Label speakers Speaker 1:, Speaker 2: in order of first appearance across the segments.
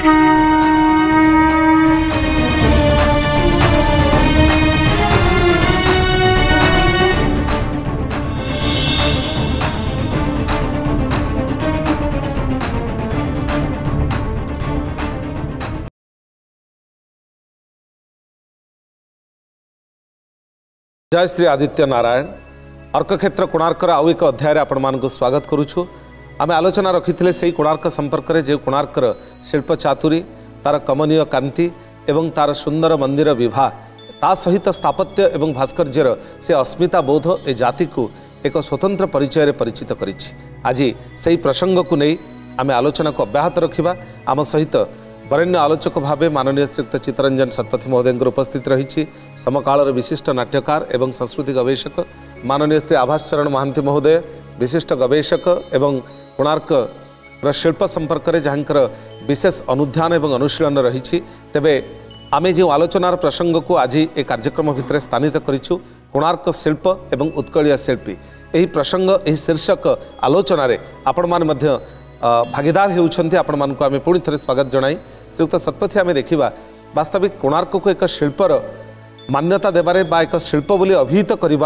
Speaker 1: जय श्री आदित्य नारायण अर्कक्षेत्र कोणार्क आउ एक अध्याय आपण स्वागत करुछु आम आलोचना रखी से कोणार्क संपर्क में जो कोणार्क शिल्प चातुरी तार कमनीय कांति तार सुंदर मंदिर विवाह ता सहित स्थापत्य एवं भास्कर्यर से अस्मिता बोध ए जाति को एक स्वतंत्र परिचय परिचित कर को नहीं आम आलोचना को अब्याहत रखा आम सहित बरेण्य आलोचक ଭାବେ माननीय श्रीयुक्त ଚିତ୍ତରଞ୍ଜନ शतपथी महोदय उपस्थित रही समकाल विशिष्ट नाट्यकार ଏବଂ ସଂସ୍କୃତି ଗବେଷକ ମାନନୀୟ ଶ୍ରୀ ଆଭାସ महांती महोदय विशिष्ट गवेशक ଗବେଷକ कोणार्क शिल्प संपर्क में जहाँ विशेष अनुधान और अनुशीलन रही तेरे आम जो आलोचनार प्रसंग को आज एक कार्यक्रम भितर स्थानित करणार्क शिप एवं उत्कलय शिपी यही प्रसंग यह शीर्षक आलोचन आपण मैंने भागीदार होपण मानक आम पुणि थे स्वागत जनई श्रीयुक्त शतपथी आम देखा वास्तविक कोणार्क को एक शिल्पर मान्यता देवे एक शिल्प बोली अभिहित करें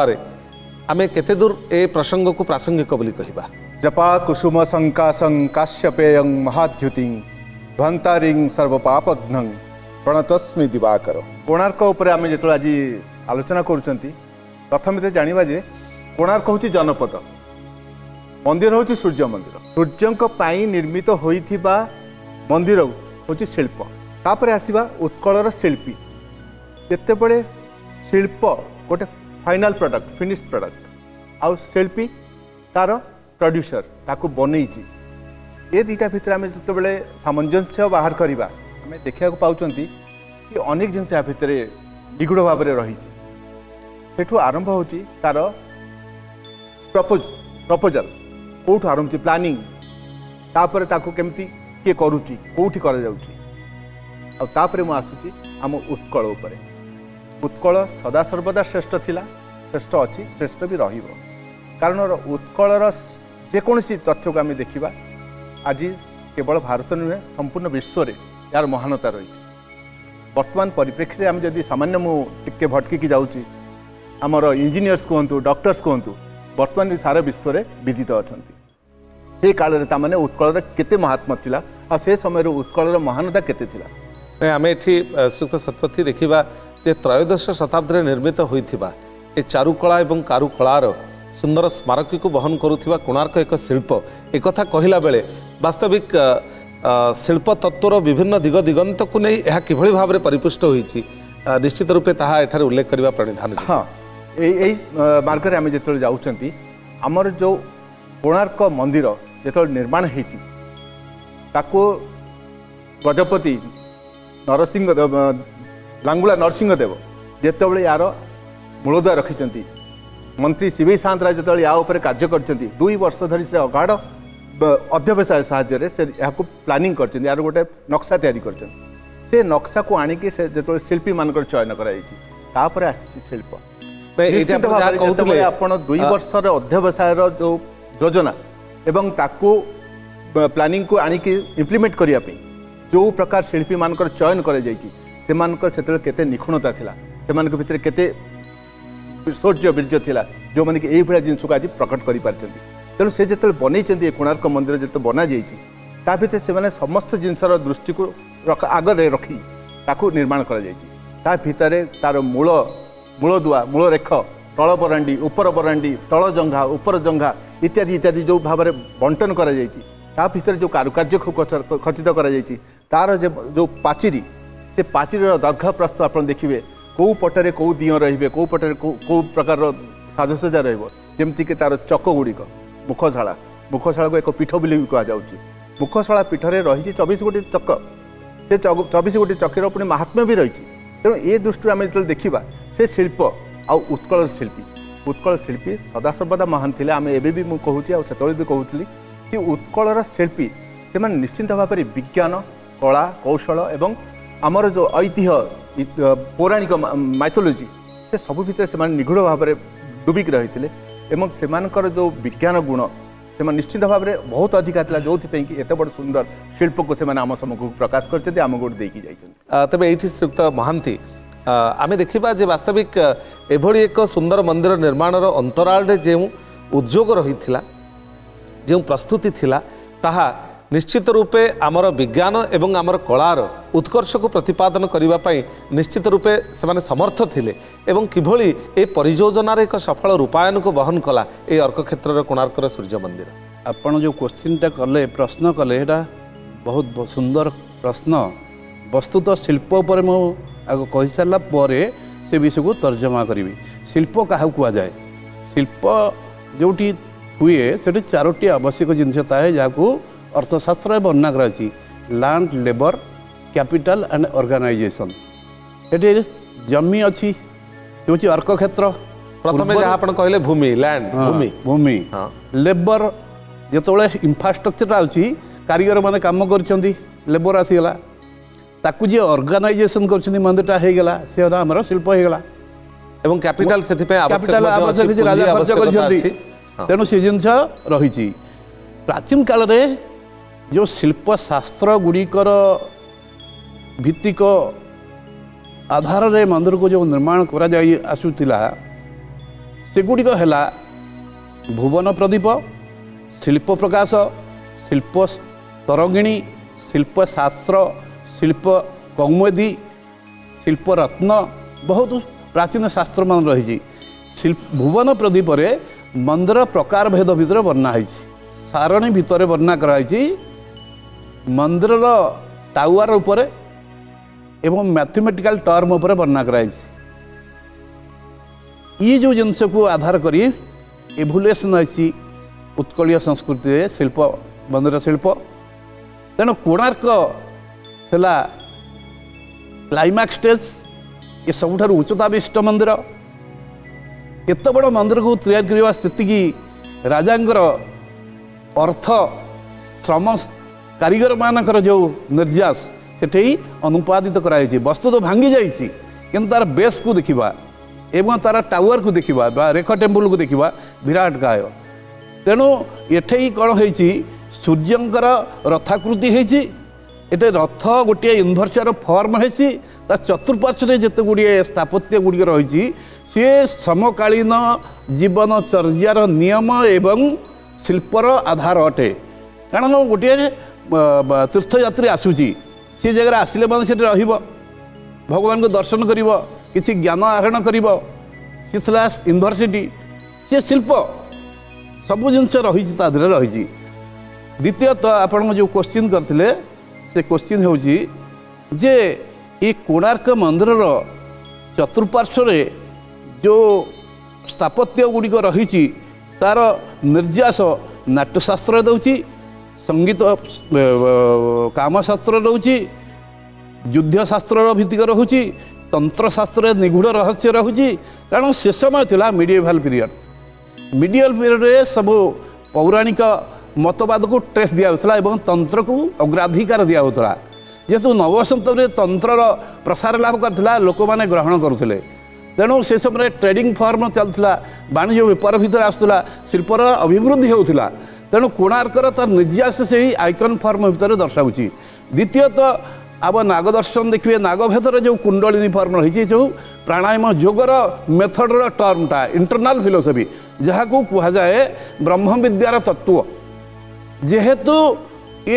Speaker 1: ଆମେ କେତେ ଦୂର ଏ ପ୍ରସଙ୍ଗକୁ ପ୍ରାସଙ୍ଗିକ ବୋଲି କହିବା
Speaker 2: ଜପା କୁସୁମ ଶଙ୍କାଶଂ କାଶ୍ୟପେୟଂ ମହାଦ୍ୟୁତି ଧ୍ୱନ୍ତାରିଂ ସର୍ବପାପଘ୍ନଂ ପ୍ରଣତସ୍ମି ଦିବାକର କୋଣାର୍କ ଉପରେ ଆମେ ଯେତେବେଳେ ଆଜି ଆଲୋଚନା କରୁଛନ୍ତି ପ୍ରଥମେ ତ ଜାଣିବା ଯେ କୋଣାର୍କ ହେଉଛି ଜନପଦ ମନ୍ଦିର ହେଉଛି ସୂର୍ଯ୍ୟ ମନ୍ଦିର ସୂର୍ଯ୍ୟଙ୍କ ପାଇଁ ନିର୍ମିତ ହୋଇଥିବା ମନ୍ଦିର ହେଉଛି ଶିଳ୍ପ ତାପରେ ଆସିବା ଉତ୍କଳର ଶିଳ୍ପୀ ଯେତେବେଳେ ଶିଳ୍ପ ଗୋଟେ ফাইনাল প্রডক্ট ফিনিশ প্রডক্ট আউ শিল্পী তার প্রড্ୟୁସର ତାକୁ ବନେଇଛି ଏ ଦୁଇଟା ଭିତରେ ଆମେ ଯେତେବେଳେ ସାମଞ୍ଜସ୍ୟ ବାହାର କରିବା ଆମେ ଦେଖିବାକୁ ପାଉଛନ୍ତି କି ଅନେକ ଜିନିଷ ଏହା ଭିତରେ ନିଗୁଢ଼ ଭାବରେ ରହିଛି ସେଠୁ ଆରମ୍ଭ ହେଉଛି ତା'ର ପ୍ରପୋଜ ପ୍ରପୋଜାଲ କେଉଁଠୁ ଆରମ୍ଭ ହେଉଛି ପ୍ଲାନିଂ ତାପରେ ତାକୁ କେମିତି କିଏ କରୁଛି କେଉଁଠି କରାଯାଉଛି ଆଉ ତାପରେ ମୁଁ ଆସୁଛି ଆମ ଉତ୍କଳ ଉପରେ ଉତ୍କଳ ସଦାସର୍ବଦା ଶ୍ରେଷ୍ଠ ଥିଲା শ্রেষ্ঠ অছি শ্রেষ্ঠ বি রহব কারণ উৎকলর যেকোনসি তথ্যকে আমি দেখিবা আজি কেবল ভারত নুহে সম্পূর্ণ বিশ্বরে ইয়ার মহানতা রয়েছে বর্তমান পরিপ্রেক্ষীতে আমি যদি সামান্য মু টিকে ভটকিকি যাচ্ছি আমার ইঞ্জিনিয়র্স কুহতু ডক্টর্স কুহতু বর্তমান সারা বিশ্বরে বিদিত অনেক সেই কালরে তার মানে উৎকলর কেতে মহাত্ম লা আর সে সময়ের উৎকলর মহানতা
Speaker 1: কেতে লা আমি এটি শ্রীযুক্ত শতপথী দেখিবা যে ত্রয়োদশ শতাব্দীরে নির্মিত হয়েছিল ଏ ଚାରୁକଳା ଏବଂ କାରୁକଳାର ସୁନ୍ଦର ସ୍ମାରକୀକୁ ବହନ କରୁଥିବା କୋଣାର୍କ ଏକ ଶିଳ୍ପ ଏକଥା କହିଲା ବେଳେ ବାସ୍ତବିକ ଶିଳ୍ପ ତତ୍ତ୍ୱର ବିଭିନ୍ନ ଦିଗ ଦିଗନ୍ତକୁ ନେଇ ଏହା କିଭଳି ଭାବରେ ପରିପୃଷ୍ଟ ହୋଇଛି ନିଶ୍ଚିତ ରୂପେ ତାହା ଏଠାରେ ଉଲ୍ଲେଖ କରିବା ପ୍ରଣିଧାନ
Speaker 2: ହଁ ଏଇ ଏହି ମାର୍ଗରେ ଆମେ ଯେତେବେଳେ ଯାଉଛନ୍ତି ଆମର ଯେଉଁ କୋଣାର୍କ ମନ୍ଦିର ଯେତେବେଳେ ନିର୍ମାଣ ହେଇଛି ତାକୁ ଗଜପତି ନରସିଂହ ଲାଙ୍ଗୁଳା ନରସିଂହ ଦେବ ଯେତେବେଳେ ଏହାର ମୂଳଦୁଆ ରଖିଛନ୍ତି ମନ୍ତ୍ରୀ ସି ବି ସାନ୍ତରାୟ ଯେତେବେଳେ ୟା ଉପରେ କାର୍ଯ୍ୟ କରିଛନ୍ତି ଦୁଇ ବର୍ଷ ଧରି ସେ ଅଗାଢ଼ ଅଧ୍ୟବସାୟ ସାହାଯ୍ୟରେ ସେ ଏହାକୁ ପ୍ଲାନିଂ କରିଛନ୍ତି ଏହାର ଗୋଟେ ନକ୍ସା ତିଆରି କରିଛନ୍ତି ସେ ନକ୍ସାକୁ ଆଣିକି ସେ ଯେତେବେଳେ ଶିଳ୍ପୀମାନଙ୍କର ଚୟନ କରାଯାଇଛି ତାପରେ ଆସିଛି ଶିଳ୍ପ ନିଶ୍ଚିତ ଭାବରେ ଯେତେବେଳେ ଆପଣ ଦୁଇ ବର୍ଷର ଅଧ୍ୟବସାୟର ଯେଉଁ ଯୋଜନା ଏବଂ ତାକୁ ପ୍ଲାନିଂକୁ ଆଣିକି ଇମ୍ପ୍ଲିମେଣ୍ଟ କରିବା ପାଇଁ ଯେଉଁ ପ୍ରକାର ଶିଳ୍ପୀମାନଙ୍କର ଚୟନ କରାଯାଇଛି ସେମାନଙ୍କର ସେତେବେଳେ କେତେ ନିଖୁଣତା ଥିଲା ସେମାନଙ୍କ ଭିତରେ କେତେ ঐশ্বর্য বীর্য লা যে এইভাবে জিনিসক আজ প্রকট করে পারছেন তেমন সে যেত বনাইছেন এই কোণার্ক মন্দির যেত বনাযাইছে তা ভিতরে সে সমস্ত জিনিসর দৃষ্টি আগরে রক্ষি তাকে নির্মাণ করা যাই তা ভিতরে তার মূল মূলদুয়া মূলরেখ তল বরাণ্ডি উপর বরাণ্ডি তল জঙ্ঘা উপর জঙ্ঘা ইত্যাদি ইত্যাদি যে ভাবে বন্টন করা যাই ତା ଭିତରେ ଯେଉଁ କାରୁକାର୍ଯ୍ୟକୁ ଖଚିତ କରାଯାଇଛି ତା'ର ଯେଉଁ ପାଚିରି ସେ ପାଚିରିର ଦର୍ଘ ପ୍ରସ୍ତ ଆପଣ ଦେଖିବେ কেউ পটরে কেউ দিয় রহবে কেউ পটরে কেউ প্রকার সাজসজ্জা রহব যেমি তার চকগুড়ি মুখশাড়া মুখশাড়া এক পীঠ বলে কুযাচ্ছে মুখশাড়া পীঠরে রয়েছে চবিশ গোটি চক সে চবিশ গোটি চকের পুঁ মাহাত্ম্য বি রয়েছে তেমন এ দৃষ্টি আমি যেত দেখা সে শিল্প আৎকল শিল্পী উৎকল শিল্পী সদাসর্বদা মহান লে আমি এবে কুচি আতবে বি কুলি কি উৎকলর শিল্পী সে নিশ্চিন্ত ভাবে বিজ্ঞান কলা কৌশল এবং আমার যে ঐতিহ্য পৌরাণিক মাইথোলোজি ସେ ସବୁ ଭିତରେ ସେମାନେ ନିଗୂଢ଼ ଭାବରେ ଡୁବିକି ରହିଥିଲେ ଏବଂ ସେମାନଙ୍କର ଯେଉଁ ବିଜ୍ଞାନ ଗୁଣ ସେମାନେ ନିଶ୍ଚିତ ଭାବରେ ବହୁତ ଅଧିକା ଥିଲା ଯେଉଁଥିପାଇଁ କି ଏତେ ବଡ଼ ସୁନ୍ଦର ଶିଳ୍ପକୁ ସେମାନେ ଆମ ସମୂହକୁ ପ୍ରକାଶ କରିଛନ୍ତି ଆମ ଗୋଟେ ଦେଇକି ଯାଇଛନ୍ତି
Speaker 1: ତେବେ ଏଇଠି ଶ୍ରୀଯୁକ୍ତ ମହାନ୍ତି ଆମେ ଦେଖିବା ଯେ ବାସ୍ତବିକ ଏଭଳି ଏକ ସୁନ୍ଦର ମନ୍ଦିର ନିର୍ମାଣର ଅନ୍ତରାଳରେ ଯେଉଁ ଉଦ୍ୟୋଗ ରହିଥିଲା ଯେଉଁ ପ୍ରସ୍ତୁତି ଥିଲା ତାହା ନିଶ୍ଚିତ ରୂପେ ଆମର ବିଜ୍ଞାନ ଏବଂ ଆମର କଳାର ଉତ୍କର୍ଷକୁ ପ୍ରତିପାଦନ କରିବା ପାଇଁ ନିଶ୍ଚିତ ରୂପେ ସେମାନେ ସମର୍ଥ ଥିଲେ ଏବଂ କିଭଳି ଏ ପରିଯୋଜନାର ଏକ ସଫଳ ରୂପାୟନକୁ ବହନ କଲା ଏ ଅର୍କ କ୍ଷେତ୍ରର କୋଣାର୍କର ସୂର୍ଯ୍ୟ ମନ୍ଦିର
Speaker 3: ଆପଣ ଯେଉଁ କୋଶ୍ଚିନ୍ଟା କଲେ ପ୍ରଶ୍ନ କଲେ ଏଇଟା ବହୁତ ସୁନ୍ଦର ପ୍ରଶ୍ନ ବସ୍ତୁତଃ ଶିଳ୍ପ ଉପରେ ମୁଁ ଆଗ କହିସାରିଲା ପରେ ସେ ବିଷୟକୁ ତର୍ଜମା କରିବି ଶିଳ୍ପ କାହାକୁ କୁହାଯାଏ ଶିଳ୍ପ ଯେଉଁଠି ହୁଏ ସେଠି ଚାରୋଟି ଆବଶ୍ୟକ ଜିନିଷ ଥାଏ ଯାହାକୁ অর্থশাস্ত্র এবং অন্য রয়েছে land labour
Speaker 1: capital
Speaker 3: and
Speaker 1: organisation এটি জমি অছি সে
Speaker 3: হচ্ছে
Speaker 1: অর্কক্ষেত্র
Speaker 3: প্রথমে
Speaker 1: যা
Speaker 3: আপনার কহিলেন ভূমি ল্যান্ড ভূমি ভূমি লেবর যেতবে ইনফ্রাষ্ট্রকচরটা আছে কারিগর মানে কাম করছেন লেবর আসিগলা তাকে যে অর্গানাইজেসন করছেন
Speaker 1: মন্দিরটা হয়ে গেলা সে
Speaker 3: আমার
Speaker 1: শিল্প হয়ে
Speaker 3: গেলা এবং ক্যাপিটাল
Speaker 1: সেপাই
Speaker 3: ক্যাপিটাল
Speaker 1: আবশ্যক
Speaker 3: রাজা
Speaker 1: খরচ করছেন
Speaker 3: তেমন সে জিনিস রয়েছে প্রাচীন কালে ଯେଉଁ ଶିଳ୍ପଶାସ୍ତ୍ର ଗୁଡ଼ିକର ଭିତ୍ତିକ ଆଧାରରେ ମନ୍ଦିରକୁ ଯେଉଁ ନିର୍ମାଣ କରାଯାଇ ଆସୁଥିଲା ସେଗୁଡ଼ିକ ହେଲା ଭୁବନ ପ୍ରଦୀପ ଶିଳ୍ପ ପ୍ରକାଶ ଶିଳ୍ପ ତରଙ୍ଗିଣୀ ଶିଳ୍ପଶାସ୍ତ୍ର ଶିଳ୍ପ କୌମେଦୀ ଶିଳ୍ପରତ୍ନ ବହୁତ ପ୍ରାଚୀନ ଶାସ୍ତ୍ରମାନ ରହିଛି ଭୁବନ ପ୍ରଦୀପରେ ମନ୍ଦିର ପ୍ରକାର ଭେଦ ଭିତରେ ବର୍ଣ୍ଣା ହେଇଛି ସାରଣୀ ଭିତରେ ବର୍ଣ୍ଣା କରାହେଇଛି ମନ୍ଦିରର ଟାୱାର ଉପରେ ଏବଂ ମ୍ୟାଥମେଟିକାଲ ଟର୍ମ ଉପରେ ବର୍ଣ୍ଣନା କରାଯାଇଛି ଇଏ ଯେଉଁ ଜିନିଷକୁ ଆଧାର କରି ଏଭୁଲେସନ୍ ହୋଇଛି ଉତ୍କଳୀୟ ସଂସ୍କୃତିରେ ଶିଳ୍ପ ମନ୍ଦିର ଶିଳ୍ପ ତେଣୁ କୋଣାର୍କ ଥିଲା କ୍ଲାଇମାକ୍ସ ଷ୍ଟେଜ୍ ଏ ସବୁଠାରୁ ଉଚ୍ଚତା ବିଶିଷ୍ଟ ମନ୍ଦିର ଏତେ ବଡ଼ ମନ୍ଦିରକୁ ତିଆରି କରିବା ସେତିକି ରାଜାଙ୍କର ଅର୍ଥ ଶ୍ରମ କାରିଗରମାନଙ୍କର ଯେଉଁ ନିର୍ଯାସ ସେଠି ଅନୁପାଦିତ କରାଯାଇଛି ବସ୍ତୁ ତ ଭାଙ୍ଗି ଯାଇଛି କିନ୍ତୁ ତା'ର ବେସ୍କୁ ଦେଖିବା ଏବଂ ତା'ର ଟାୱାରକୁ ଦେଖିବା ବା ରେଖ ଟେମ୍ପଲ୍କୁ ଦେଖିବା ବିରାଟ ଗାୟ ତେଣୁ ଏଠେଇ କ'ଣ ହେଇଛି ସୂର୍ଯ୍ୟଙ୍କର ରଥାକୃତି ହେଇଛି ଏଠି ରଥ ଗୋଟିଏ ଇନଭର୍ସର ଫର୍ମ ହେଇଛି ତା ଚତୁଃପାର୍ଶ୍ୱରେ ଯେତେ ଗୁଡ଼ିଏ ସ୍ଥାପତ୍ୟ ଗୁଡ଼ିକ ରହିଛି ସିଏ ସମକାଳୀନ ଜୀବନଚର୍ଯ୍ୟାର ନିୟମ ଏବଂ ଶିଳ୍ପର ଆଧାର ଅଟେ କାରଣ ଗୋଟିଏ ତୀର୍ଥଯାତ୍ରୀ ଆସୁଛି ସେ ଜାଗାରେ ଆସିଲେ ମଧ୍ୟ ସେଠି ରହିବ ଭଗବାନଙ୍କୁ ଦର୍ଶନ କରିବ କିଛି ଜ୍ଞାନ ଆହରଣ କରିବ ସିଥିଲାସ ୟୁନିଭର୍ସିଟି ସିଏ ଶିଳ୍ପ ସବୁ ଜିନିଷ ରହିଛି ତା ଦେହରେ ରହିଛି ଦ୍ୱିତୀୟତଃ ଆପଣଙ୍କୁ ଯେଉଁ କୋଶ୍ଚିନ୍ କରିଥିଲେ ସେ କୋଶ୍ଚିନ୍ ହେଉଛି ଯେ ଏ କୋଣାର୍କ ମନ୍ଦିରର ଚତୁଃପାର୍ଶ୍ୱରେ ଯେଉଁ ସ୍ଥାପତ୍ୟ ଗୁଡ଼ିକ ରହିଛି ତା'ର ନିର୍ଯାସ ନାଟ୍ୟଶାସ୍ତ୍ରରେ ଦେଉଛି ସଙ୍ଗୀତ କାମଶାସ୍ତ୍ର ରହୁଛି ଯୁଦ୍ଧଶାସ୍ତ୍ରର ଭିତ୍ତିକ ରହୁଛି ତନ୍ତ୍ରଶାସ୍ତ୍ରରେ ନିଗୁଢ଼ ରହସ୍ୟ ରହୁଛି କାରଣ ସେ ସମୟ ଥିଲା ମିଡ଼ିଏଭାଲ ପିରିୟଡ଼ ମିଡ଼ିଏଭାଲ ପିରିୟଡ଼ରେ ସବୁ ପୌରାଣିକ ମତବାଦକୁ ଟ୍ରେସ୍ ଦିଆଯାଉଥିଲା ଏବଂ ତନ୍ତ୍ରକୁ ଅଗ୍ରାଧିକାର ଦିଆଯାଉଥିଲା ଯେହେତୁ ନବସନ୍ତବରେ ତନ୍ତ୍ରର ପ୍ରସାର ଲାଭ କରିଥିଲା ଲୋକମାନେ ଗ୍ରହଣ କରୁଥିଲେ ତେଣୁ ସେ ସମୟରେ ଟ୍ରେଡିଂ ଫର୍ମ ଚାଲୁଥିଲା ବାଣିଜ୍ୟ ବେପାର ଭିତରେ ଆସୁଥିଲା ଶିଳ୍ପର ଅଭିବୃଦ୍ଧି ହେଉଥିଲା ତେଣୁ କୋଣାର୍କର ତାର ନିର୍ଯ୍ୟାସ ସେହି ଆଇକନ୍ ଫର୍ମ ଭିତରେ ଦର୍ଶାଉଛି ଦ୍ୱିତୀୟତଃ ଆମ ନାଗ ଦର୍ଶନ ଦେଖିବେ ନାଗଭେଦର ଯେଉଁ କୁଣ୍ଡଳିନୀ ଫର୍ମ ରହିଛି ଯେଉଁ ପ୍ରାଣାୟାମ ଯୋଗର ମେଥଡ଼ର ଟର୍ମଟା ଇଣ୍ଟରନାଲ୍ ଫିଲୋସଫି ଯାହାକୁ କୁହାଯାଏ ବ୍ରହ୍ମବିଦ୍ୟାର ତତ୍ତ୍ୱ ଯେହେତୁ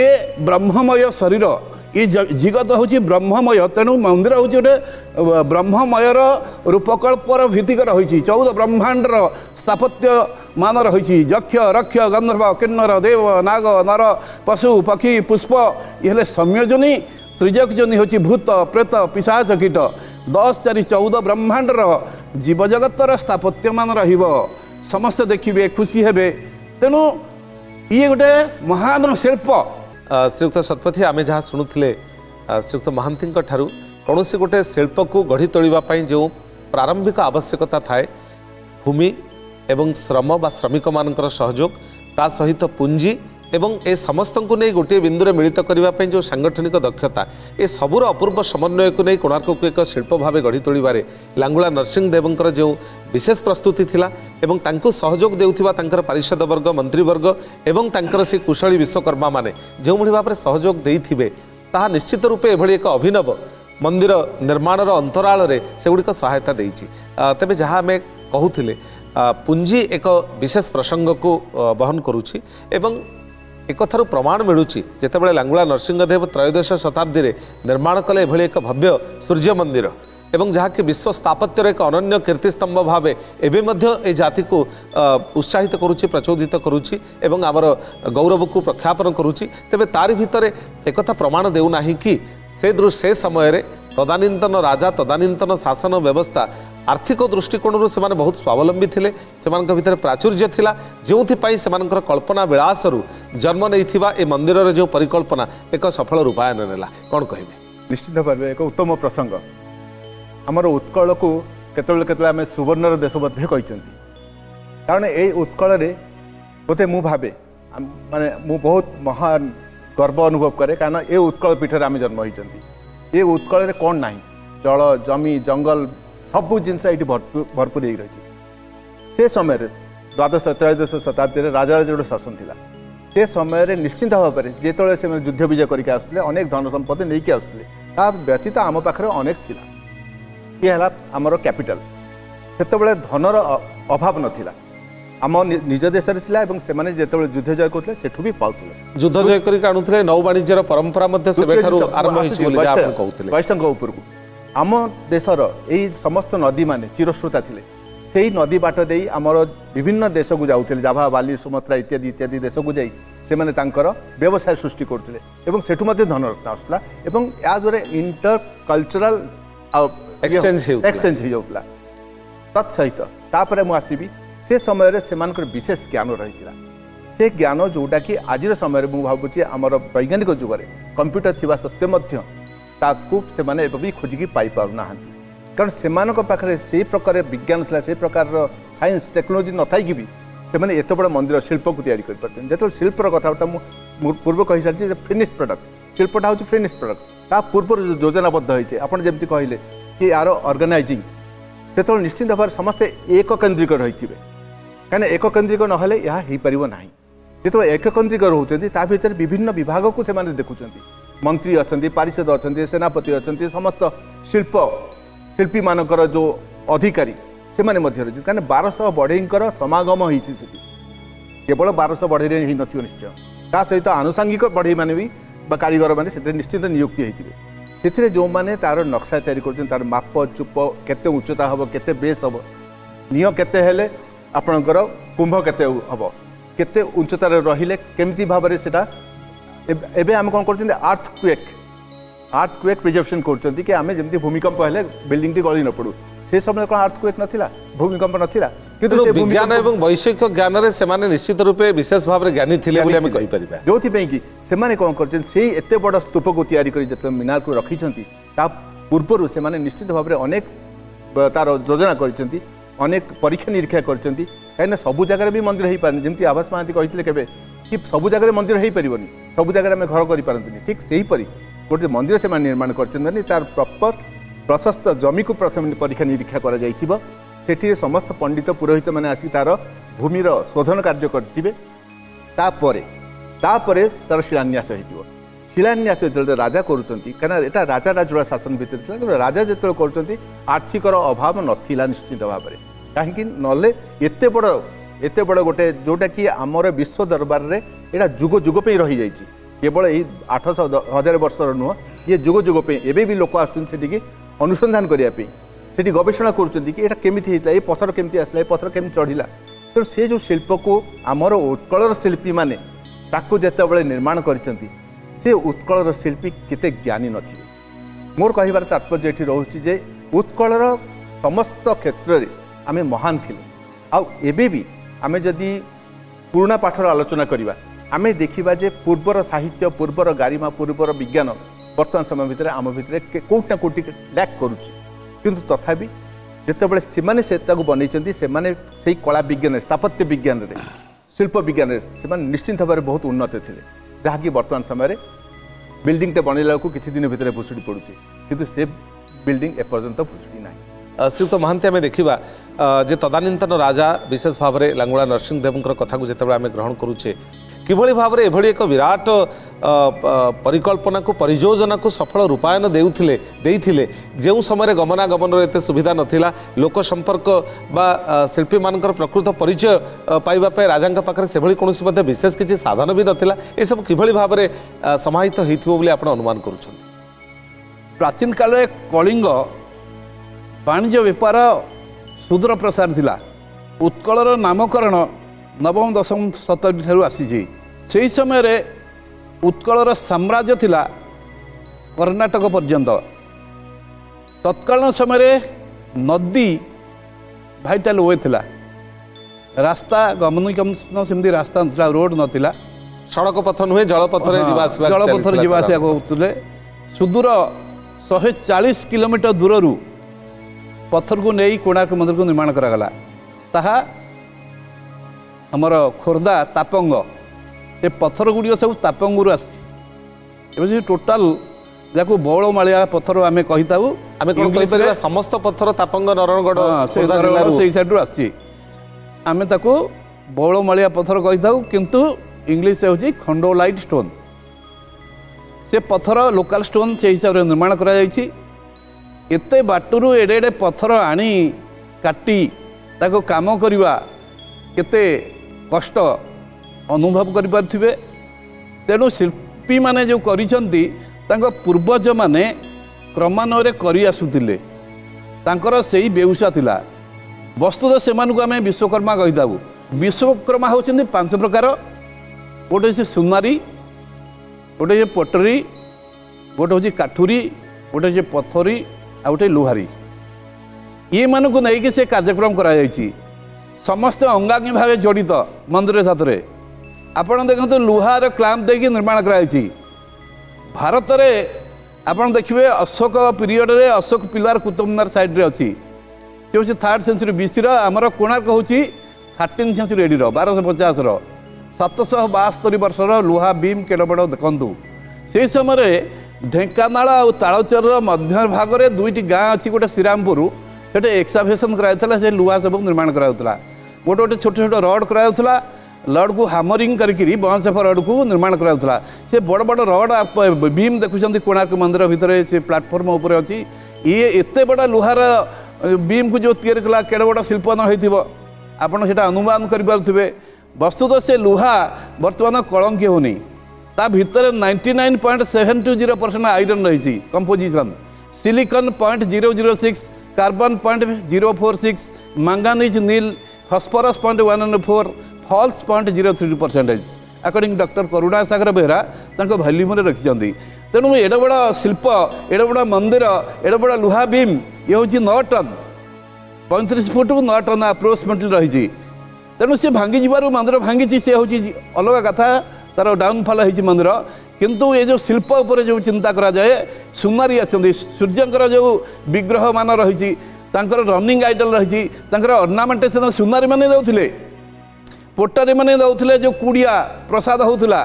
Speaker 3: ଏ ବ୍ରହ୍ମମୟ ଶରୀର ଏ ଜିଗତ ହେଉଛି ବ୍ରହ୍ମମୟ ତେଣୁ ମନ୍ଦିର ହେଉଛି ଗୋଟେ ବ୍ରହ୍ମମୟର ରୂପକଳ୍ପର ଭିତ୍ତିକ ରହିଛି ଚଉଦ ବ୍ରହ୍ମାଣ୍ଡର ସ୍ଥାପତ୍ୟ ମାନର ହୋଇଛି ଯକ୍ଷ ରକ୍ଷ ଗନ୍ଧର୍ବ କିନ୍ନର ଦେବ ନାଗ ନର ପଶୁ ପକ୍ଷୀ ପୁଷ୍ପ ଇଏ ହେଲେ ସମ୍ୟଜନୀ ତ୍ରିଜକ ଜନି ହେଉଛି ଭୂତ ପ୍ରେତ ପିଶାଚ କୀଟ ଦଶ ଚାରି ଚଉଦ ବ୍ରହ୍ମାଣ୍ଡର ଜୀବଜଗତର ସ୍ଥାପତ୍ୟମାନ ରହିବ ସମସ୍ତେ ଦେଖିବେ ଖୁସି ହେବେ ତେଣୁ ଇଏ ଗୋଟେ ମହାନ ଶିଳ୍ପ
Speaker 1: ଶ୍ରୀଯୁକ୍ତ ଶତପଥୀ ଆମେ ଯାହା ଶୁଣୁଥିଲେ ଶ୍ରୀଯୁକ୍ତ ମହାନ୍ତିଙ୍କ ଠାରୁ କୌଣସି ଗୋଟେ ଶିଳ୍ପକୁ ଗଢ଼ି ତୋଳିବା ପାଇଁ ଯେଉଁ ପ୍ରାରମ୍ଭିକ ଆବଶ୍ୟକତା ଥାଏ ଭୂମି ଏବଂ ଶ୍ରମ ବା ଶ୍ରମିକମାନଙ୍କର ସହଯୋଗ ତା ସହିତ ପୁଞ୍ଜି ଏବଂ ଏ ସମସ୍ତଙ୍କୁ ନେଇ ଗୋଟିଏ ବିନ୍ଦୁରେ ମିଳିତ କରିବା ପାଇଁ ଯେଉଁ ସାଙ୍ଗଠନିକ ଦକ୍ଷତା ଏ ସବୁର ଅପୂର୍ବ ସମନ୍ୱୟକୁ ନେଇ କୋଣାର୍କକୁ ଏକ ଶିଳ୍ପ ଭାବେ ଗଢ଼ି ତୋଳିବାରେ ଲାଙ୍ଗୁଳା ନରସିଂହଦେବଙ୍କର ଯେଉଁ ବିଶେଷ ପ୍ରସ୍ତୁତି ଥିଲା ଏବଂ ତାଙ୍କୁ ସହଯୋଗ ଦେଉଥିବା ତାଙ୍କର ପାରିଷଦବର୍ଗ ମନ୍ତ୍ରୀବର୍ଗ ଏବଂ ତାଙ୍କର ସେ କୁଶଳୀ ବିଶ୍ୱକର୍ମାମାନେ ଯେଉଁଭଳି ଭାବରେ ସହଯୋଗ ଦେଇଥିବେ ତାହା ନିଶ୍ଚିତ ରୂପେ ଏଭଳି ଏକ ଅଭିନବ ମନ୍ଦିର ନିର୍ମାଣର ଅନ୍ତରାଳରେ ସେଗୁଡ଼ିକ ସହାୟତା ଦେଇଛି ତେବେ ଯାହା ଆମେ କହୁଥିଲେ ପୁଞ୍ଜି ଏକ ବିଶେଷ ପ୍ରସଙ୍ଗକୁ ବହନ କରୁଛି ଏବଂ ଏକଥାରୁ ପ୍ରମାଣ ମିଳୁଛି ଯେତେବେଳେ ଲାଙ୍ଗୁଳା ନରସିଂହଦେବ ତ୍ରୟୋଦଶ ଶତାବ୍ଦୀରେ ନିର୍ମାଣ କଲେ ଏଭଳି ଏକ ଭବ୍ୟ ସୂର୍ଯ୍ୟ ମନ୍ଦିର ଏବଂ ଯାହାକି ବିଶ୍ୱ ସ୍ଥାପତ୍ୟର ଏକ ଅନନ୍ୟ କୀର୍ତ୍ତିସ୍ତମ୍ଭ ଭାବେ ଏବେ ମଧ୍ୟ ଏ ଜାତିକୁ ଉତ୍ସାହିତ କରୁଛି ପ୍ରଚୋଦିତ କରୁଛି ଏବଂ ଆମର ଗୌରବକୁ ପ୍ରଖ୍ୟାପନ କରୁଛି ତେବେ ତାରି ଭିତରେ ଏକଥା ପ୍ରମାଣ ଦେଉନାହିଁ କି ସେ ଦୃ ସେ ସମୟରେ ତଦାନୀନ୍ତନ ରାଜା ତଦାନୀନ୍ତନ ଶାସନ ବ୍ୟବସ୍ଥା आर्थिक दृष्टिकोण से बहुत स्वावलम्बी थे से भितर प्राचुर्य जो से कल्पना विलास जन्म नहीं मंदिर जो परिकल्पना एक सफल रूपायन ना कौन
Speaker 2: कह निश्चित भाव एक उत्तम प्रसंग आमर उत्कल को केत आम सुवर्णर देश कही कारण ये उत्कल बोते मु भावे माने मु बहुत महान गर्व अनुभव कै कहना ये उत्कल पीठ से आम जन्म होती ये उत्कल कौन ना जल जमी जंगल ସବୁ ଜିନିଷ ଏଇଠି ଭରପୁର ହେଇକି ରହିଛି ସେ ସମୟରେ ଦ୍ୱାଦଶ ତ୍ରୟୋଦଶ ଶତାବ୍ଦୀରେ ରାଜାରାଜର ଶାସନ ଥିଲା ସେ ସମୟରେ ନିଶ୍ଚିନ୍ତ ଭାବରେ ଯେତେବେଳେ ସେମାନେ ଯୁଦ୍ଧ ବିଜୟ କରିକି ଆସୁଥିଲେ ଅନେକ ଧନ ସମ୍ପତ୍ତି ନେଇକି ଆସୁଥିଲେ ତା ବ୍ୟତୀତ ଆମ ପାଖରେ ଅନେକ ଥିଲା ଇଏ ହେଲା ଆମର କ୍ୟାପିଟାଲ ସେତେବେଳେ ଧନର ଅଭାବ ନଥିଲା ଆମ ନିଜ ଦେଶରେ ଥିଲା ଏବଂ ସେମାନେ ଯେତେବେଳେ ଯୁଦ୍ଧ ଜୟ କରୁଥିଲେ ସେଠୁ ବି ପାଉଥିଲେ
Speaker 1: ଯୁଦ୍ଧ ଜୟ କରିକି ଆଣୁଥିଲେ ନୌବାଣିଜ୍ୟର ପରମ୍ପରା ମଧ୍ୟ ସେବେଠାରୁ ଆରମ୍ଭ ହେଇଛି ବୋଲି ଆପଣ କହୁଥିଲେ
Speaker 2: ବୈଶଙ୍କ ଉପରକୁ ଆମ ଦେଶର ଏଇ ସମସ୍ତ ନଦୀମାନେ ଚିରସ୍ରୋତା ଥିଲେ ସେଇ ନଦୀ ବାଟ ଦେଇ ଆମର ବିଭିନ୍ନ ଦେଶକୁ ଯାଉଥିଲେ ଜାଭା ବାଲି ସୁମାତ୍ରା ଇତ୍ୟାଦି ଇତ୍ୟାଦି ଦେଶକୁ ଯାଇ ସେମାନେ ତାଙ୍କର ବ୍ୟବସାୟ ସୃଷ୍ଟି କରୁଥିଲେ ଏବଂ ସେଠୁ ମଧ୍ୟ ଧନ ରତ୍ନ ଆସୁଥିଲା ଏବଂ ଏହାଦ୍ୱାରା ଇଣ୍ଟର କଲଚରାଲ ଏକ୍ସଚେଞ୍ଜ ହେଇଯାଉଥିଲା ତତ୍ ସହିତ ତାପରେ ମୁଁ ଆସିବି ସେ ସମୟରେ ସେମାନଙ୍କର ବିଶେଷ ଜ୍ଞାନ ରହିଥିଲା ସେ ଜ୍ଞାନ ଯେଉଁଟାକି ଆଜିର ସମୟରେ ମୁଁ ଭାବୁଛି ଆମର ବୈଜ୍ଞାନିକ ଯୁଗରେ କମ୍ପ୍ୟୁଟର ଥିବା ସତ୍ତ୍ୱେ ମଧ୍ୟ ତାକୁ ସେମାନେ ଏବେ ବି ଖୋଜିକି ପାଇପାରୁନାହାନ୍ତି କାରଣ ସେମାନଙ୍କ ପାଖରେ ସେହି ପ୍ରକାର ବିଜ୍ଞାନ ଥିଲା ସେହି ପ୍ରକାରର ସାଇନ୍ସ ଟେକ୍ନୋଲୋଜି ନଥାଇକି ବି ସେମାନେ ଏତେ ବଡ଼ ମନ୍ଦିର ଶିଳ୍ପକୁ ତିଆରି କରିପାରୁଛନ୍ତି ଯେତେବେଳେ ଶିଳ୍ପର କଥାବାର୍ତ୍ତା ମୁଁ ପୂର୍ବ କହିସାରିଛି ଯେ ଫିନିଶ୍ ପ୍ରଡ଼କ୍ଟ ଶିଳ୍ପଟା ହେଉଛି ଫିନିଶ୍ ପ୍ରଡ଼କ୍ଟ ତା ପୂର୍ବରୁ ଯେଉଁ ଯୋଜନାବଦ୍ଧ ହୋଇଛି ଆପଣ ଯେମିତି କହିଲେ କି ୟାର ଅର୍ଗାନାଇଜିଂ ସେତେବେଳେ ନିଶ୍ଚିନ୍ତ ଭାବରେ ସମସ୍ତେ ଏକ କେନ୍ଦ୍ରିକ ରହିଥିବେ କାହିଁକିନା କେନ୍ଦ୍ରିକ ନହେଲେ ଏହା ହୋଇପାରିବ ନାହିଁ ଯେତେବେଳେ ଏକ ଏକକେନ୍ଦ୍ରିକ ରହୁଛନ୍ତି ତା ଭିତରେ ବିଭିନ୍ନ ବିଭାଗକୁ ସେମାନେ ଦେଖୁଛନ୍ତି ମନ୍ତ୍ରୀ ଅଛନ୍ତି ପାରିଷଦ ଅଛନ୍ତି ସେନାପତି ଅଛନ୍ତି ସମସ୍ତ ଶିଳ୍ପ ଶିଳ୍ପୀମାନଙ୍କର ଯେଉଁ ଅଧିକାରୀ ସେମାନେ ମଧ୍ୟ ରହିଛନ୍ତି କାରଣ ବାରଶହ ବଢ଼େଇଙ୍କର ସମାଗମ ହେଇଛି ସେଠି କେବଳ ବାରଶହ ବଢ଼େଇରେ ହେଇନଥିବ ନିଶ୍ଚୟ ତା ସହିତ ଆନୁଷାଙ୍ଗିକ ବଢ଼େଇମାନେ ବି ବା କାରିଗରମାନେ ସେଥିରେ ନିଶ୍ଚିତ ନିଯୁକ୍ତି ହେଇଥିବେ ସେଥିରେ ଯେଉଁମାନେ ତା'ର ନକ୍ସା ତିଆରି କରୁଛନ୍ତି ତା'ର ମାପ ଚୁପ କେତେ ଉଚ୍ଚତା ହେବ କେତେ ବେସ୍ ହେବ ନିଅ କେତେ ହେଲେ ଆପଣଙ୍କର କୁମ୍ଭ କେତେ ହେବ କେତେ ଉଚ୍ଚତାରେ ରହିଲେ କେମିତି ଭାବରେ ସେଇଟା এবে আমি কোন করছেন আর্থ কুয়েক আর্থ কুয়েক প্রিজর্ভেসন করছেন কি আমি যেমনি ভূমিকম্প হলে বিল্ডিংটি গলি নপড়ু সেই সময় কোণ আর্থ কুয়েক নথিলা ভূমিকম্প নথিলা কিন্তু
Speaker 1: বিজ্ঞান
Speaker 2: এবং
Speaker 1: বৈষয়িক
Speaker 2: জ্ঞানরে
Speaker 1: সেমানে নিশ্চিত রূপে বিশেষ ভাবে জ্ঞানী থিলে বলে আমি কই পারিবা যোতি যোথিপাই
Speaker 2: কি সেমানে কোন করছেন সেই এতে বড় স্তূপ স্তূপকু তৈরি করে যেত মিনার মিনারকু রাখিছন্তি তা পূর্বরু সেমানে নিশ্চিত ভাবে অনেক তার যোজনা করেছেন্তি অনেক পরীক্ষা নিরীক্ষা করেছেন্তি কারণ সবু জায়গায় বি মন্দির হই পারে যেমন আভাস মহান্তি কেবে କି ସବୁ ଜାଗାରେ ମନ୍ଦିର ହେଇପାରିବନି ସବୁ ଜାଗାରେ ଆମେ ଘର କରିପାରନ୍ତିନି ଠିକ୍ ସେହିପରି ଗୋଟିଏ ମନ୍ଦିର ସେମାନେ ନିର୍ମାଣ କରିଛନ୍ତି ମାନେ ତାର ପ୍ରପର୍ ପ୍ରଶସ୍ତ ଜମିକୁ ପ୍ରଥମେ ପରୀକ୍ଷା ନିରୀକ୍ଷା କରାଯାଇଥିବ ସେଠି ସମସ୍ତ ପଣ୍ଡିତ ପୁରୋହିତମାନେ ଆସି ତାର ଭୂମିର ଶୋଧନ କାର୍ଯ୍ୟ କରିଥିବେ ତାପରେ ତାପରେ ତାର ଶିଳାନ୍ୟାସ ହେଇଯିବ ଶିଳାନ୍ୟାସ ଯେତେବେଳେ ରାଜା କରୁଛନ୍ତି କାହିଁକିନା ଏଇଟା ରାଜା ରାଜୁଡ଼ା ଶାସନ ଭିତରେ ଥିଲା ତେଣୁ ରାଜା ଯେତେବେଳେ କରୁଛନ୍ତି ଆର୍ଥିକର ଅଭାବ ନଥିଲା ନିଶ୍ଚିତ ଭାବରେ କାହିଁକି ନହେଲେ ଏତେ ବଡ଼ ଏତେ ବଡ଼ ଗୋଟେ ଯେଉଁଟାକି ଆମର ବିଶ୍ୱ ଦରବାରରେ ଏଇଟା ଯୁଗ ଯୁଗ ପାଇଁ ରହିଯାଇଛି କେବଳ ଏଇ ଆଠଶହ ହଜାର ବର୍ଷର ନୁହଁ ଇଏ ଯୁଗ ଯୁଗ ପାଇଁ ଏବେ ବି ଲୋକ ଆସୁଛନ୍ତି ସେଠିକି ଅନୁସନ୍ଧାନ କରିବା ପାଇଁ ସେଠି ଗବେଷଣା କରୁଛନ୍ତି କି ଏଇଟା କେମିତି ହେଇଥିଲା ଏ ପଥର କେମିତି ଆସିଲା ଏ ପଥର କେମିତି ଚଢ଼ିଲା ତେଣୁ ସେ ଯେଉଁ ଶିଳ୍ପକୁ ଆମର ଉତ୍କଳର ଶିଳ୍ପୀମାନେ ତାକୁ ଯେତେବେଳେ ନିର୍ମାଣ କରିଛନ୍ତି ସେ ଉତ୍କଳର ଶିଳ୍ପୀ କେତେ ଜ୍ଞାନୀ ନଥିଲେ ମୋର କହିବାର ତାତ୍ପର୍ଯ୍ୟ ଏଠି ରହୁଛି ଯେ ଉତ୍କଳର ସମସ୍ତ କ୍ଷେତ୍ରରେ ଆମେ ମହାନ ଥିଲୁ ଆଉ ଏବେ ବି ଆମେ ଯଦି ପୁରୁଣା ପାଠର ଆଲୋଚନା କରିବା ଆମେ ଦେଖିବା ଯେ ପୂର୍ବର ସାହିତ୍ୟ ପୂର୍ବର ଗାରିମା ପୂର୍ବର ବିଜ୍ଞାନ ବର୍ତ୍ତମାନ ସମୟ ଭିତରେ ଆମ ଭିତରେ କେଉଁଠି ନା କେଉଁଠି ଲ୍ୟାକ୍ କରୁଛି କିନ୍ତୁ ତଥାପି ଯେତେବେଳେ ସେମାନେ ସେ ତାକୁ ବନେଇଛନ୍ତି ସେମାନେ ସେଇ କଳା ବିଜ୍ଞାନରେ ସ୍ଥାପତ୍ୟ ବିଜ୍ଞାନରେ ଶିଳ୍ପ ବିଜ୍ଞାନରେ ସେମାନେ ନିଶ୍ଚିନ୍ତ ଭାବରେ ବହୁତ ଉନ୍ନତ ଥିଲେ ଯାହାକି ବର୍ତ୍ତମାନ ସମୟରେ ବିଲ୍ଡିଂଟେ ବନେଇଲା ବେଳକୁ କିଛି ଦିନ ଭିତରେ ଭୁଷୁଡ଼ି ପଡ଼ୁଛି କିନ୍ତୁ ସେ ବିଲ୍ଡିଂ ଏପର୍ଯ୍ୟନ୍ତ ଭୁଷୁଡ଼ି ନାହିଁ
Speaker 1: ଶ୍ରୀଯୁକ୍ତ ମହାନ୍ତି ଆମେ ଦେଖିବା जे तदानीतन राजा विशेष भाव में लांगुला नरसिंहदेव कथा जो ग्रहण करुचे किभली भाव में यह एक विराट परिकल्पना को परिजोजना को सफल रूपायन देते जो समय गमनागमन ये सुविधा नाला लोक संपर्क व शिल्पी मान प्रकृत परिचय पाइबाप राजा पाखे से भाई कौन विशेष किसी साधन भी नाला यह सब कि भाव में समाहित होती
Speaker 3: कर प्राचीन काल कलिंग वाणिज्य बेपार ସୁଦୂରପ୍ରସାର ଥିଲା ଉତ୍କଳର ନାମକରଣ ନବମ ଦଶମ ଶତାବ୍ଦୀ ଠାରୁ ଆସିଛି ସେହି ସମୟରେ ଉତ୍କଳର ସାମ୍ରାଜ୍ୟ ଥିଲା କର୍ଣ୍ଣାଟକ ପର୍ଯ୍ୟନ୍ତ ତତ୍କାଳୀନ ସମୟରେ ନଦୀ ଭାଇଟାଲ ୱେ ଥିଲା ରାସ୍ତା ଗମନାଗମନ ସେମିତି ରାସ୍ତା ନଥିଲା ରୋଡ଼ ନଥିଲା
Speaker 1: ସଡ଼କ ପଥ ନୁହେଁ ଜଳପଥରେ
Speaker 3: ଜଳପଥରେ ଯିବା
Speaker 1: ଆସିବାକୁ
Speaker 3: ହେଉଥିଲେ ସୁଦୂର ଶହେ ଚାଳିଶ କିଲୋମିଟର ଦୂରରୁ ପଥରକୁ ନେଇ କୋଣାର୍କ ମନ୍ଦିରକୁ ନିର୍ମାଣ କରାଗଲା ତାହା ଆମର ଖୋର୍ଦ୍ଧା ତାପଙ୍ଗ ଏ ପଥର ଗୁଡ଼ିକ ସବୁ ତାପଙ୍ଗରୁ ଆସିଛି ଏବଂ ସେ ଟୋଟାଲ ଯାହାକୁ ବଉଳ ମାଳିଆ ପଥର ଆମେ କହିଥାଉ
Speaker 1: ଆମେ କ'ଣ କହିପାରିବା ସମସ୍ତ ପଥର ତାପଙ୍ଗ ନରଣଗଡ଼
Speaker 3: ସେ ସେଇ ସାଇଡ଼ରୁ ଆସିଛି ଆମେ ତାକୁ ବଉଳ ମାଳିଆ ପଥର କହିଥାଉ କିନ୍ତୁ ଇଂଲିଶ ହେଉଛି ଖଣ୍ଡୋ ଷ୍ଟୋନ୍ ସେ ପଥର ଲୋକାଲ ଷ୍ଟୋନ୍ ସେଇ ହିସାବରେ ନିର୍ମାଣ କରାଯାଇଛି ଏତେ ବାଟରୁ ଏଡ଼େ ଏଡ଼େ ପଥର ଆଣି କାଟି ତାକୁ କାମ କରିବା କେତେ କଷ୍ଟ ଅନୁଭବ କରିପାରୁଥିବେ ତେଣୁ ଶିଳ୍ପୀମାନେ ଯେଉଁ କରିଛନ୍ତି ତାଙ୍କ ପୂର୍ବଜମାନେ କ୍ରମାନ୍ୱୟରେ କରି ଆସୁଥିଲେ ତାଙ୍କର ସେଇ ବେଉସା ଥିଲା ବସ୍ତୁତଃ ସେମାନଙ୍କୁ ଆମେ ବିଶ୍ୱକର୍ମା କହିଥାଉ ବିଶ୍ୱକର୍ମା ହେଉଛନ୍ତି ପାଞ୍ଚ ପ୍ରକାର ଗୋଟେ ହେଉଛି ସୁନାରୀ ଗୋଟେ ହେଉଛି ପଟରୀ ଗୋଟେ ହେଉଛି କାଠୁରୀ ଗୋଟେ ହେଉଛି ପଥରୀ ଆଉ ଗୋଟେ ଲୁହାରୀ ଇଏମାନଙ୍କୁ ନେଇକି ସେ କାର୍ଯ୍ୟକ୍ରମ କରାଯାଇଛି ସମସ୍ତେ ଅଙ୍ଗାଙ୍ଗୀ ଭାବେ ଜଡ଼ିତ ମନ୍ଦିର ସାଥିରେ ଆପଣ ଦେଖନ୍ତୁ ଲୁହାର କ୍ଲାମ୍ପ ଦେଇକି ନିର୍ମାଣ କରାଯାଇଛି ଭାରତରେ ଆପଣ ଦେଖିବେ ଅଶୋକ ପିରିୟଡ଼ରେ ଅଶୋକ ପିଲାର କୁତୁବମିନାର ସାଇଡ଼୍ରେ ଅଛି ସେ ହେଉଛି ଥାର୍ଡ଼ ସେଞ୍ଚୁରୀ ବିସିର ଆମର କୋଣାର୍କ ହେଉଛି ଥାର୍ଟିନ୍ ସେଞ୍ଚୁରୀ ଏଡ଼ିର ବାରଶହ ପଚାଶର ସାତଶହ ବାସ୍ତରୀ ବର୍ଷର ଲୁହା ବିମ୍ କେଡ଼ବଡ଼ ଦେଖନ୍ତୁ ସେହି ସମୟରେ ଢେଙ୍କାନାଳ ଆଉ ତାଳଚେରର ମଧ୍ୟ ଭାଗରେ ଦୁଇଟି ଗାଁ ଅଛି ଗୋଟେ ଶ୍ରୀରାମପୁର ସେଠି ଏକ୍ସାଭେସନ୍ କରାଯାଉଥିଲା ସେ ଲୁହା ସବୁ ନିର୍ମାଣ କରାଯାଉଥିଲା ଗୋଟେ ଗୋଟେ ଛୋଟ ଛୋଟ ରଡ୍ କରାଯାଉଥିଲା ରଡ୍କୁ ହାମରିଂ କରିକିରି ବଂଶେଫ ରଡ୍କୁ ନିର୍ମାଣ କରାଯାଉଥିଲା ସେ ବଡ଼ ବଡ଼ ରଡ୍ ବିମ୍ ଦେଖୁଛନ୍ତି କୋଣାର୍କ ମନ୍ଦିର ଭିତରେ ସେ ପ୍ଲାଟଫର୍ମ ଉପରେ ଅଛି ଇଏ ଏତେ ବଡ଼ ଲୁହାର ବିମ୍କୁ ଯେଉଁ ତିଆରି କଲା କେଡ଼େ ବଡ଼ ଶିଳ୍ପନ ହୋଇଥିବ ଆପଣ ସେଇଟା ଅନୁମାନ କରିପାରୁଥିବେ ବସ୍ତୁତଃ ସେ ଲୁହା ବର୍ତ୍ତମାନ କଳଙ୍କି ହେଉନି তা ভিতরে ninety nine point seven two zero percent iron রয়েছে composition silicon point zero zero six carbon point zero four six manganese nil phosphorus point one one four falls point zero three percentage according doctor Karuna Sagar Behera ତାଙ୍କ ଭଲ୍ୟୁମ୍ରେ ରଖିଛନ୍ତି ତେଣୁ ଏଡ଼େ ବଡ଼ ଶିଳ୍ପ ଏଡ଼େ ବଡ଼ ମନ୍ଦିର ଏଡ଼େ ବଡ଼ ଲୁହା ବିମ୍ ଇଏ ହେଉଛି ନଅ ଟନ୍ ପଇଁତିରିଶ ଫୁଟକୁ ନଅ ଟନ୍ ଆପ୍ରୋକ୍ସିମେଟଲି ରହିଛି ତେଣୁ ସେ ଭାଙ୍ଗିଯିବାରୁ ମନ୍ଦିର ଭାଙ୍ଗିଛି ସେ ହେଉଛି ଅଲଗା କଥା ତାର ଡାଉନଫଲ୍ ହେଇଛି ମନ୍ଦିର କିନ୍ତୁ ଏ ଯେଉଁ ଶିଳ୍ପ ଉପରେ ଯେଉଁ ଚିନ୍ତା କରାଯାଏ ସୁନାରୀ ଆସନ୍ତି ସୂର୍ଯ୍ୟଙ୍କର ଯେଉଁ ବିଗ୍ରହମାନ ରହିଛି ତାଙ୍କର ରନିଂ ଆଇଡଲ୍ ରହିଛି ତାଙ୍କର ଅର୍ଣ୍ଣାମେଣ୍ଟେସନ୍ ସୁନାରୀମାନେ ଦେଉଥିଲେ ପୋଟାରୀମାନେ ଦେଉଥିଲେ ଯେଉଁ କୁଡ଼ିଆ ପ୍ରସାଦ ହେଉଥିଲା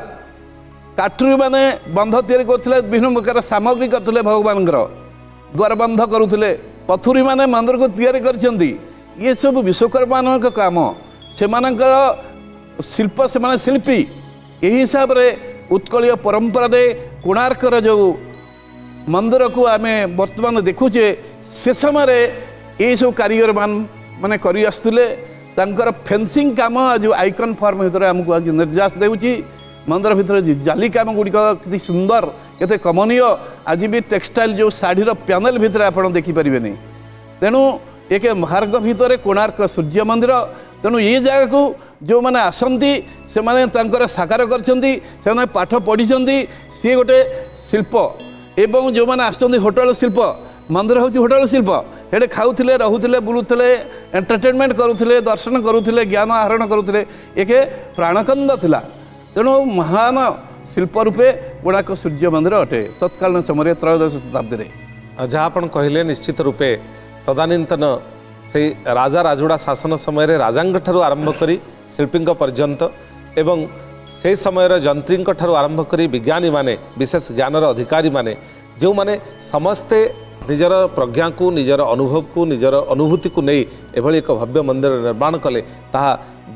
Speaker 3: କାଠୁରୀମାନେ ବନ୍ଧ ତିଆରି କରୁଥିଲେ ବିଭିନ୍ନ ପ୍ରକାର ସାମଗ୍ରୀ କରୁଥିଲେ ଭଗବାନଙ୍କର ଦ୍ୱାରବନ୍ଧ କରୁଥିଲେ ପଥୁରୀମାନେ ମନ୍ଦିରକୁ ତିଆରି କରିଛନ୍ତି ଏସବୁ ବିଶ୍ୱକର୍ମାମାନଙ୍କ କାମ ସେମାନଙ୍କର ଶିଳ୍ପ ସେମାନେ ଶିଳ୍ପୀ ଏହି ହିସାବରେ ଉତ୍କଳୀୟ ପରମ୍ପରାରେ କୋଣାର୍କର ଯେଉଁ ମନ୍ଦିରକୁ ଆମେ ବର୍ତ୍ତମାନ ଦେଖୁଛେ ସେ ସମୟରେ ଏହିସବୁ କାରିଗରମାନ ମାନେ କରିଆସୁଥିଲେ ତାଙ୍କର ଫେନ୍ସିଂ କାମ ଆଜି ଆଇକନ୍ ଫର୍ମ ଭିତରେ ଆମକୁ ଆଜି ନିର୍ଯାସ ଦେଉଛି ମନ୍ଦିର ଭିତରେ ଜାଲି କାମ ଗୁଡ଼ିକ କିଛି ସୁନ୍ଦର କେତେ କମନୀୟ ଆଜି ବି ଟେକ୍ସଟାଇଲ୍ ଯେଉଁ ଶାଢ଼ୀର ପ୍ୟାନେଲ୍ ଭିତରେ ଆପଣ ଦେଖିପାରିବେନି ତେଣୁ ଏକ ମାର୍ଗ ଭିତରେ କୋଣାର୍କ ସୂର୍ଯ୍ୟ ମନ୍ଦିର तेणु ये जगह को जो मैंने आसती से मैंने साकार करठ पढ़ी सी गोटे शिल्प एवं जो मैंने आसटेल शिल्प मंदिर हूँ होटेल शिल्प ये खाऊ रुले बुलूले एंटरटेनमेंट करुले दर्शन करुले ज्ञान आहरण करुले एक प्राणकंद तेणु महान शिल्प रूपे गुणाक सूर्य मंदिर अटे तत्कालीन
Speaker 1: समय त्रयोदश शताब्दी जहाँ आप कहले निश्चित रूपे तदानीतन সেই রাজা রাজুড়া শাসন সময় রে রাজাংগঠৰ আৰম্ভ কৰি শিল্পীংক পৰ্যন্ত এবং সেই সময়ৰ যন্ত্ৰিংকঠৰ আৰম্ভ কৰি বিজ্ঞানী মানে বিশেষ জ্ঞানৰ অধিকাৰী মানে যো মানে समस्त নিজৰ প্ৰজ্ঞাক নিজৰ অনুভৱক নিজৰ অনুভুতিক নে এভালৈ এক ভৱ্য মন্দিৰৰ নিৰ্মাণ কৰলে তা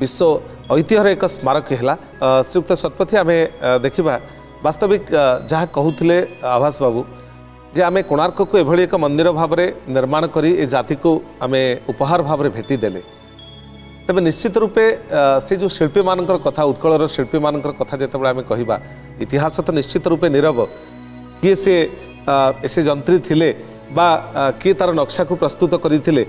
Speaker 1: বিশ্বঐতিহাসিক স্মাৰক হেলা সূক্ত সৎপতি আমি দেখিবা বাস্তৱিক যা কওতলে আভাস বাবু ଯେ ଆମେ କୋଣାର୍କକୁ ଏଭଳି ଏକ ମନ୍ଦିର ଭାବରେ ନିର୍ମାଣ କରି ଏ ଜାତିକୁ ଆମେ ଉପହାର ଭାବରେ ଭେଟି ଦେଲେ ତେବେ ନିଶ୍ଚିତ ରୂପେ ସେ ଯେଉଁ ଶିଳ୍ପୀମାନଙ୍କର କଥା ଉତ୍କଳର ଶିଳ୍ପୀମାନଙ୍କର କଥା ଯେତେବେଳେ ଆମେ କହିବା ଇତିହାସ ତ ନିଶ୍ଚିତ ରୂପେ ନିରବ କିଏ ସେ ସେ ଯନ୍ତ୍ରୀ ଥିଲେ ବା କିଏ ତାର ନକ୍ସାକୁ ପ୍ରସ୍ତୁତ କରିଥିଲେ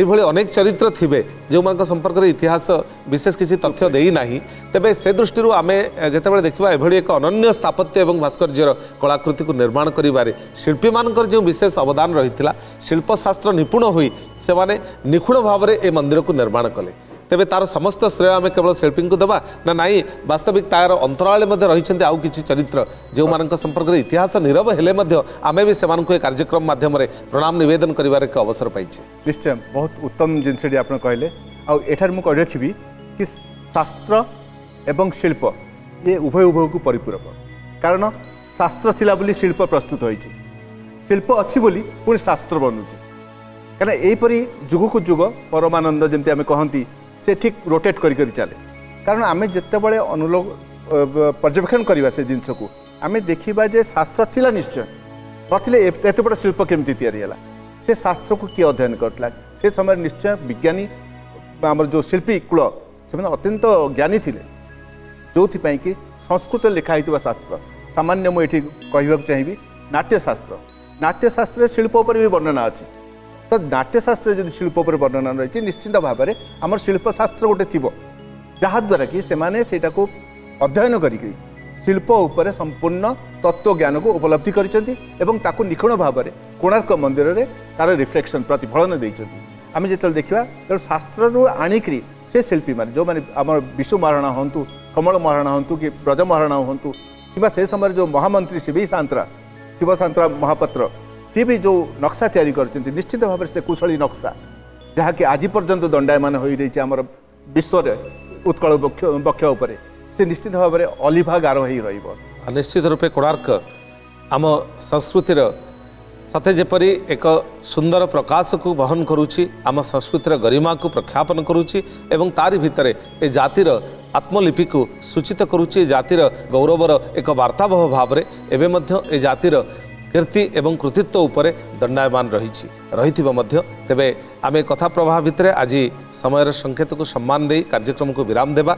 Speaker 1: ଏଇଭଳି ଅନେକ ଚରିତ୍ର ଥିବେ ଯେଉଁମାନଙ୍କ ସମ୍ପର୍କରେ ଇତିହାସ ବିଶେଷ କିଛି ତଥ୍ୟ ଦେଇନାହିଁ ତେବେ ସେ ଦୃଷ୍ଟିରୁ ଆମେ ଯେତେବେଳେ ଦେଖିବା ଏଭଳି ଏକ ଅନନ୍ୟ ସ୍ଥାପତ୍ୟ ଏବଂ ଭାସ୍କର୍ଯ୍ୟର କଳାକୃତିକୁ ନିର୍ମାଣ କରିବାରେ ଶିଳ୍ପୀମାନଙ୍କର ଯେଉଁ ବିଶେଷ ଅବଦାନ ରହିଥିଲା ଶିଳ୍ପଶାସ୍ତ୍ର ନିପୁଣ ହୋଇ ସେମାନେ ନିଖୁଣ ଭାବରେ ଏ ମନ୍ଦିରକୁ ନିର୍ମାଣ କଲେ ତେବେ ତାର ସମସ୍ତ ଶ୍ରେୟ ଆମେ କେବଳ ଶିଳ୍ପୀଙ୍କୁ ଦେବା ନା ନାହିଁ ବାସ୍ତବିକ ତାର ଅନ୍ତରାଳେ ମଧ୍ୟ ରହିଛନ୍ତି ଆଉ କିଛି ଚରିତ୍ର ଯେଉଁମାନଙ୍କ ସମ୍ପର୍କରେ ଇତିହାସ ନିରବ ହେଲେ ମଧ୍ୟ ଆମେ ବି ସେମାନଙ୍କୁ ଏ କାର୍ଯ୍ୟକ୍ରମ ମାଧ୍ୟମରେ ପ୍ରଣାମ ନିବେଦନ କରିବାର ଏକ ଅବସର ପାଇଛେ
Speaker 2: ନିଶ୍ଚୟ ବହୁତ ଉତ୍ତମ ଜିନିଷଟି ଆପଣ କହିଲେ ଆଉ ଏଠାରେ ମୁଁ କରି ରଖିବି କି ଶାସ୍ତ୍ର ଏବଂ ଶିଳ୍ପ ଏ ଉଭୟ ଉଭୟକୁ ପରିପୂରକ କାରଣ ଶାସ୍ତ୍ର ଥିଲା ବୋଲି ଶିଳ୍ପ ପ୍ରସ୍ତୁତ ହୋଇଛି ଶିଳ୍ପ ଅଛି ବୋଲି ପୁଣି ଶାସ୍ତ୍ର ବନୁଛି କାରଣ ଏହିପରି ଯୁଗକୁ ଯୁଗ ପରମାନନ୍ଦ ଯେମିତି ଆମେ କହନ୍ତି ସେ ଠିକ୍ ରୋଟେଟ୍ କରି କରି ଚାଲେ କାରଣ ଆମେ ଯେତେବେଳେ ଅନୁଲୋକ ପର୍ଯ୍ୟବେକ୍ଷଣ କରିବା ସେ ଜିନିଷକୁ ଆମେ ଦେଖିବା ଯେ ଶାସ୍ତ୍ର ଥିଲା ନିଶ୍ଚୟ ନଥିଲେ ଏତେ ବଡ଼ ଶିଳ୍ପ କେମିତି ତିଆରି ହେଲା ସେ ଶାସ୍ତ୍ରକୁ କିଏ ଅଧ୍ୟୟନ କରିଥିଲା ସେ ସମୟରେ ନିଶ୍ଚୟ ବିଜ୍ଞାନୀ ଆମର ଯେଉଁ ଶିଳ୍ପୀ କୂଳ ସେମାନେ ଅତ୍ୟନ୍ତ ଜ୍ଞାନୀ ଥିଲେ ଯେଉଁଥିପାଇଁ କି ସଂସ୍କୃତରେ ଲେଖା ହେଇଥିବା ଶାସ୍ତ୍ର ସାମାନ୍ୟ ମୁଁ ଏଠି କହିବାକୁ ଚାହିଁବି ନାଟ୍ୟଶାସ୍ତ୍ର ନାଟ୍ୟଶାସ୍ତ୍ରରେ ଶିଳ୍ପ ଉପରେ ବି ବର୍ଣ୍ଣନା ଅଛି ତ ନାଟ୍ୟଶାସ୍ତ୍ର ଯଦି ଶିଳ୍ପ ଉପରେ ବର୍ଣ୍ଣନା ରହିଛି ନିଶ୍ଚିନ୍ତ ଭାବରେ ଆମର ଶିଳ୍ପଶାସ୍ତ୍ର ଗୋଟେ ଥିବ ଯାହାଦ୍ୱାରା କି ସେମାନେ ସେଇଟାକୁ ଅଧ୍ୟୟନ କରିକି ଶିଳ୍ପ ଉପରେ ସମ୍ପୂର୍ଣ୍ଣ ତତ୍ତ୍ୱଜ୍ଞାନକୁ ଉପଲବ୍ଧି କରିଛନ୍ତି ଏବଂ ତାକୁ ନିଖୁଣ ଭାବରେ କୋଣାର୍କ ମନ୍ଦିରରେ ତାର ରିଫ୍ଲେକ୍ସନ୍ ପ୍ରତିଫଳନ ଦେଇଛନ୍ତି ଆମେ ଯେତେବେଳେ ଦେଖିବା ତେଣୁ ଶାସ୍ତ୍ରରୁ ଆଣିକିରି ସେ ଶିଳ୍ପୀମାନେ ଯେଉଁମାନେ ଆମର ବିଶୁ ମହାରଣା ହୁଅନ୍ତୁ କମଳ ମହାରଣା ହୁଅନ୍ତୁ କି ବ୍ରଜ ମହାରଣା ହୁଅନ୍ତୁ କିମ୍ବା ସେ ସମୟରେ ଯେଉଁ ମହାମନ୍ତ୍ରୀ ଶିବି ସାନ୍ତ୍ରା ଶିବ ସାନ୍ତ୍ରା ମହାପାତ୍ର सी भी जो नक्सा या निश्चित भाव से कुशल नक्सा जहाँकि आज पर्यटन दंडायमान रही आम विश्व उत्कल बक्ष से निश्चित भाव में अलिभा गार ही
Speaker 1: रही रूपे कोणार्क आम संस्कृतिर साथे जपरी एक सुंदर प्रकाश को बहन करुच्ची आम संस्कृतिर गरिमा को प्रख्यापन करुच्ची तारी भितर ए जातिर आत्मलिपि को सूचित करुच्ची जातिर गौरवर एक वार्तावह भाव में एवं ए जातिर কীর্তি এবং কৃতিত্ব উপরে দণ্ডায়মান রয়েছে রয়েছে মধ্য তেবে আমি কথা প্রবাহ ভিতরে আজ সময়ের সংকেতক সম্মান দিয়ে কার্যক্রমক বিরাম দেবা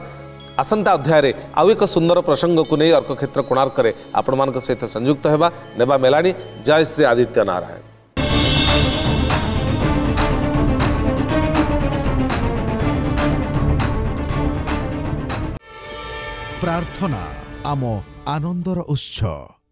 Speaker 1: আসন্তা অধ্যায়ে আউ এক সুন্দর প্রসঙ্গকু নিয়ে অর্কক্ষেত্র কোণার্কের আপনার সহ সংযুক্ত হওয়া নেওয়া মেলা জয় শ্রী আদিত্য নারায়ণ
Speaker 4: প্রার্থনা আম আনন্দর উৎস